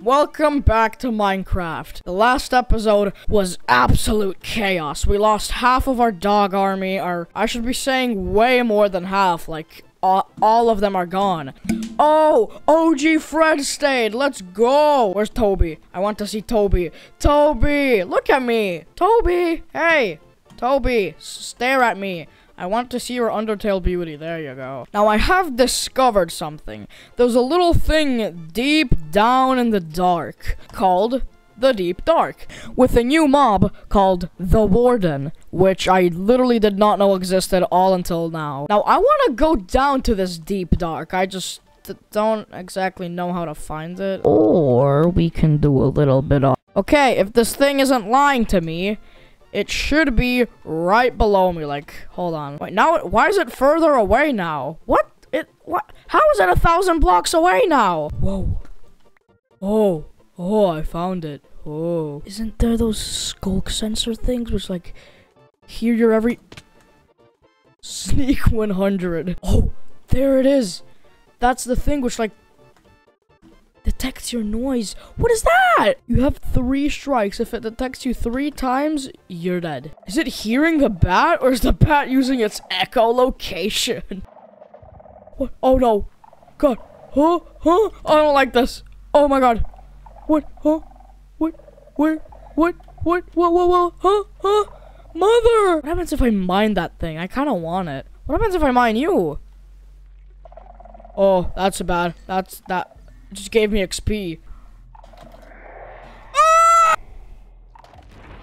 Welcome back to Minecraft. The last episode was absolute chaos. We lost half of our dog army, or I should be saying way more than half, like all, all of them are gone. Oh, OG Fred stayed. Let's go. Where's Toby? I want to see Toby. Toby, look at me. Toby, hey. Toby, stare at me. I want to see your Undertale beauty. There you go. Now, I have discovered something. There's a little thing deep down in the dark called the Deep Dark, with a new mob called the Warden, which I literally did not know existed all until now. Now, I want to go down to this Deep Dark. I just don't exactly know how to find it. Or we can do a little bit of... Okay, if this thing isn't lying to me, it should be right below me. Like, hold on. Wait, now, why is it further away now? What? It, what? How is it a thousand blocks away now? Whoa. Oh. Oh, I found it. Oh. Isn't there those sculk sensor things which, like, hear your every... Sneak 100. Oh, there it is. That's the thing which, like, detects your noise. What is that? You have three strikes. If it detects you three times, you're dead. Is it hearing the bat or is the bat using its echolocation? What? Oh no. God. Huh? Huh? I don't like this. Oh my god. What? Huh? What? Where? What? What? Whoa, whoa, whoa. Huh? Huh? Mother! What happens if I mine that thing? I kind of want it. What happens if I mine you? Oh, that's bad. That's that just gave me XP. Ah!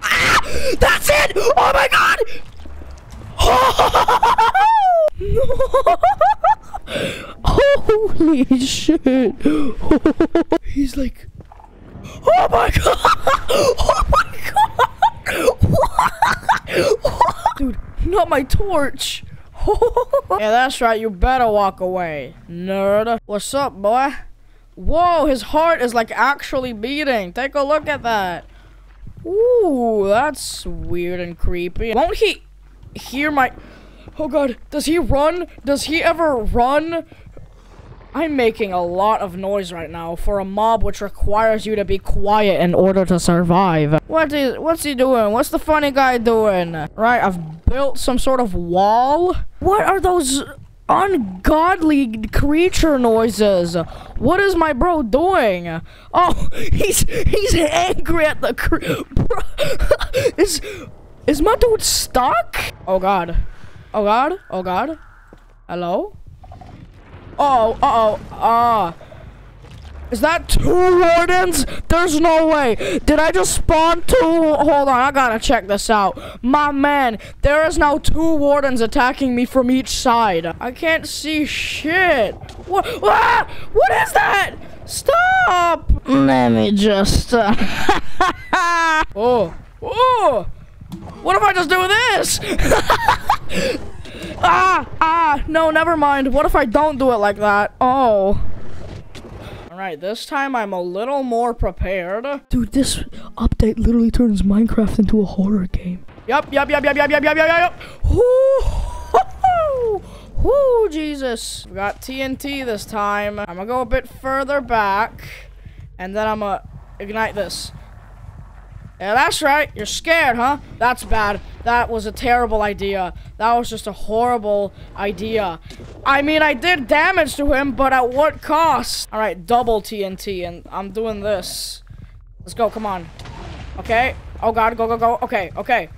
Ah! That's it! Oh my god! Holy shit! He's like, oh my god! Oh my god! Dude, not my torch! yeah, that's right. You better walk away, nerd. What's up, boy? Whoa, his heart is like actually beating. Take a look at that. Ooh, that's weird and creepy. Won't he hear my... Oh god, does he run? Does he ever run? I'm making a lot of noise right now for a mob which requires you to be quiet in order to survive. What is, what's he doing? What's the funny guy doing? Right, I've built some sort of wall. What are those ungodly creature noises. What is my bro doing? Oh, he's he's angry at the cre bro. is is my dude stuck? Oh god. Oh god. Oh god. Hello? Oh, uh oh. Ah. Uh, is that two wardens? There's no way. Did I just spawn two? Hold on, I gotta check this out. My man, there is now two wardens attacking me from each side. I can't see shit. What? Ah! What is that? Stop! Let me just... Uh, oh. Oh! What if I just do this? ah! Ah! No, never mind. What if I don't do it like that? Oh. Alright, this time I'm a little more prepared. Dude, this update literally turns Minecraft into a horror game. Yup, yup, yup, yup, yup, yup, yup, yup, yup. Whoo! Whoo, Jesus. We got TNT this time. I'm gonna go a bit further back. And then I'm gonna ignite this. Yeah, that's right. You're scared, huh? That's bad. That was a terrible idea. That was just a horrible idea. I mean, I did damage to him, but at what cost? All right, double TNT, and I'm doing this. Let's go. Come on. Okay. Oh, God. Go, go, go. Okay, okay.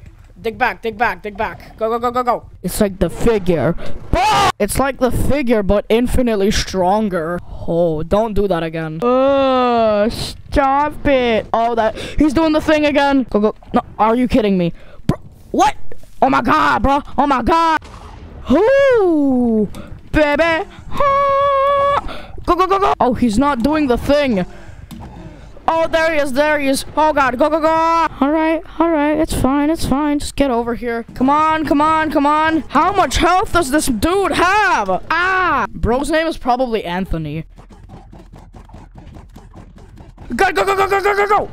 Dig back, dig back, dig back. Go, go, go, go, go. It's like the figure. It's like the figure, but infinitely stronger. Oh, don't do that again. Uh, stop it. Oh, that. He's doing the thing again. Go, go. No, are you kidding me? Bro, what? Oh my god, bro. Oh my god. Ooh, baby. Go, go, go, go. Oh, he's not doing the thing. Oh, there he is, there he is. Oh, God, go, go, go. All right, all right, it's fine, it's fine. Just get over here. Come on, come on, come on. How much health does this dude have? Ah! Bro's name is probably Anthony. Go, go, go, go, go, go, go, go.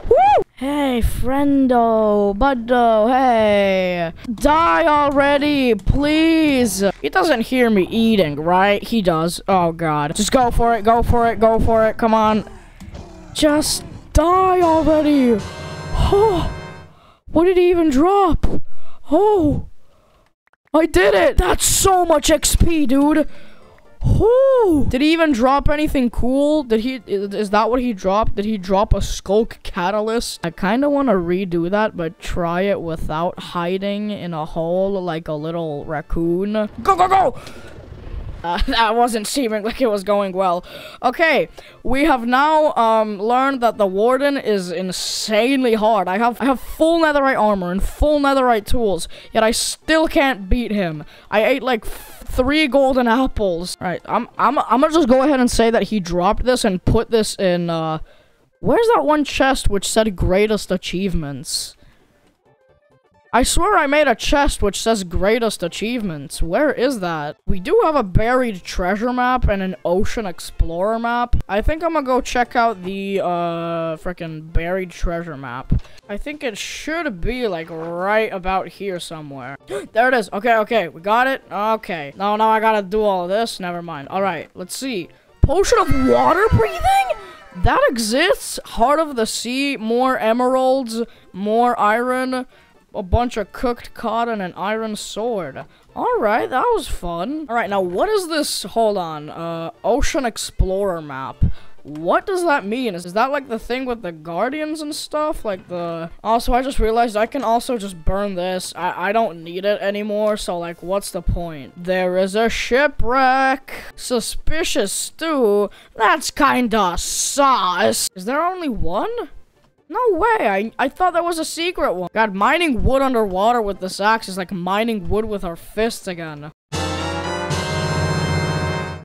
Hey, friendo, buddo, hey. Die already, please. He doesn't hear me eating, right? He does. Oh, God. Just go for it, go for it, go for it. Come on. Just die already. Oh, what did he even drop? Oh, I did it. That's so much XP, dude. Oh, did he even drop anything cool? Did he, is that what he dropped? Did he drop a Sculk Catalyst? I kind of want to redo that, but try it without hiding in a hole like a little raccoon. Go, go, go! Uh, that wasn't seeming like it was going well. Okay, we have now um, learned that the Warden is insanely hard. I have I have full netherite armor and full netherite tools, yet I still can't beat him. I ate like three golden apples. All right, I'm I'm I'm gonna just go ahead and say that he dropped this and put this in. Uh, where's that one chest which said greatest achievements? I swear I made a chest which says greatest achievements. Where is that? We do have a buried treasure map and an ocean explorer map. I think I'm gonna go check out the, uh, freaking buried treasure map. I think it should be, like, right about here somewhere. there it is. Okay, okay. We got it? Okay. No, now I gotta do all this. Never mind. Alright, let's see. Potion of water breathing? That exists? Heart of the sea, more emeralds, more iron a bunch of cooked cotton and iron sword. Alright, that was fun. Alright, now what is this? Hold on. Uh, Ocean Explorer map. What does that mean? Is, is that like the thing with the guardians and stuff? Like the... Also, I just realized I can also just burn this. I, I don't need it anymore, so like, what's the point? There is a shipwreck. Suspicious stew. That's kinda sauce. Is there only one? No way, I, I thought that was a secret one. God, mining wood underwater with this axe is like mining wood with our fists again.